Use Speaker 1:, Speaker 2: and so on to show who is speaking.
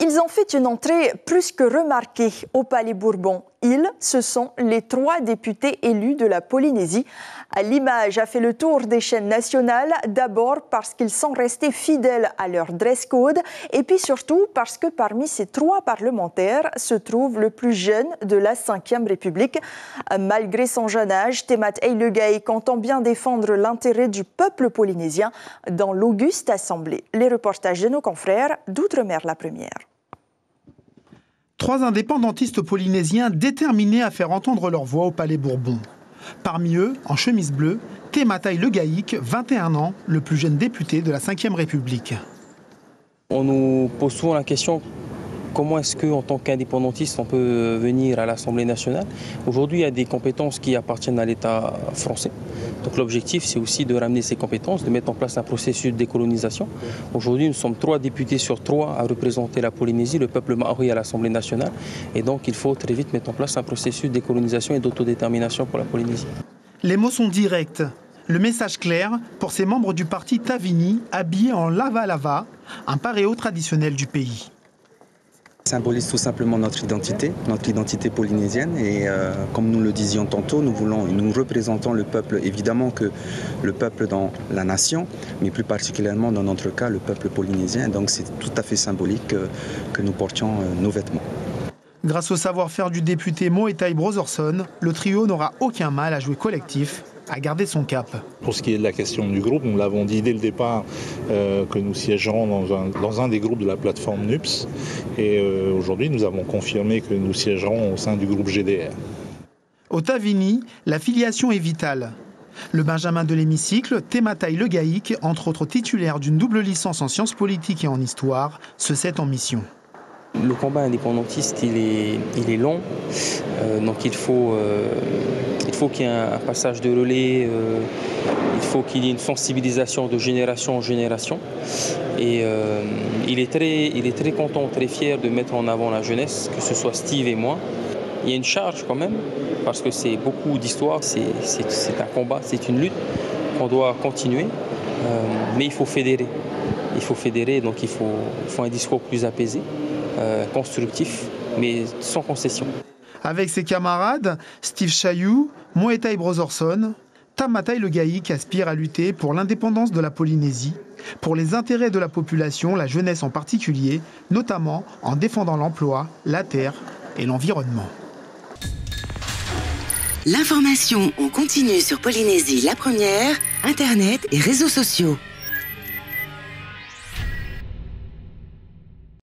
Speaker 1: Ils ont fait une entrée plus que remarquée au Palais Bourbon. Ils, ce sont les trois députés élus de la Polynésie. L'image a fait le tour des chaînes nationales, d'abord parce qu'ils sont restés fidèles à leur dress code, et puis surtout parce que parmi ces trois parlementaires se trouve le plus jeune de la Ve République. Malgré son jeune âge, Temat Eilegaï entend bien défendre l'intérêt du peuple polynésien dans l'auguste assemblée. Les reportages de nos confrères d'Outre-mer la première.
Speaker 2: Trois indépendantistes polynésiens déterminés à faire entendre leur voix au Palais Bourbon. Parmi eux, en chemise bleue, Thémataï Le Gaïk, 21 ans, le plus jeune député de la Ve République.
Speaker 3: On nous pose souvent la question comment est-ce qu'en tant qu'indépendantiste, on peut venir à l'Assemblée nationale? Aujourd'hui, il y a des compétences qui appartiennent à l'État français. Donc l'objectif, c'est aussi de ramener ces compétences, de mettre en place un processus de décolonisation. Aujourd'hui, nous sommes trois députés sur trois à représenter la Polynésie, le peuple maori à l'Assemblée nationale. Et donc, il faut très vite mettre en place un processus de décolonisation et d'autodétermination pour la Polynésie.
Speaker 2: Les mots sont directs. Le message clair pour ces membres du parti Tavini habillés en lava-lava, un paréo traditionnel du pays
Speaker 4: symbolise tout simplement notre identité, notre identité polynésienne. Et euh, comme nous le disions tantôt, nous voulons, nous représentons le peuple, évidemment que le peuple dans la nation, mais plus particulièrement dans notre cas, le peuple polynésien. Donc c'est tout à fait symbolique que, que nous portions euh, nos vêtements.
Speaker 2: Grâce au savoir-faire du député Moetai Brotherson, le trio n'aura aucun mal à jouer collectif à garder son cap.
Speaker 5: Pour ce qui est de la question du groupe, nous l'avons dit dès le départ euh, que nous siégerons dans un, des groupes de la plateforme NUPS. Et euh, aujourd'hui, nous avons confirmé que nous siégerons au sein du groupe GDR.
Speaker 2: Au Tavini, la filiation est vitale. Le Benjamin de l'hémicycle, Thémataï Le Gaïc, entre autres titulaire d'une double licence en sciences politiques et en histoire, se sait en mission.
Speaker 3: Le combat indépendantiste, il est, il est long, euh, donc il faut, euh, il faut qu'il y ait un, passage de relais, euh, il faut qu'il y ait une sensibilisation de génération en génération. Et il, est très, il est très content, très fier de mettre en avant la jeunesse, que ce soit Steve et moi. Il y a une charge quand même, parce que c'est beaucoup d'histoire, c'est un combat, c'est une lutte qu'on doit continuer, mais il faut fédérer. Il faut fédérer, donc il faut, il faut un discours plus apaisé. Euh, constructif, mais sans concession.
Speaker 2: Avec ses camarades, Steve Chayou, Moetai Brotherson, Tamatai Le Gaïk aspire à lutter pour l'indépendance de la Polynésie, pour les intérêts de la population, la jeunesse en particulier, notamment en défendant l'emploi, la terre et l'environnement.
Speaker 6: L'information, on continue sur Polynésie la première, Internet et réseaux sociaux.